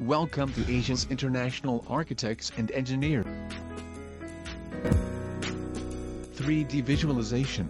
Welcome to Asia's International Architects and Engineers. 3D visualization.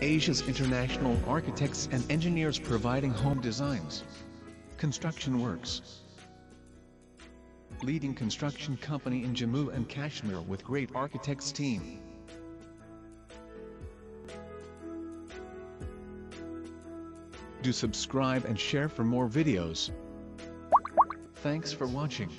Asia's international architects and engineers providing home designs. Construction Works. Leading construction company in Jammu and Kashmir with great architects team. Do subscribe and share for more videos. Thanks for watching.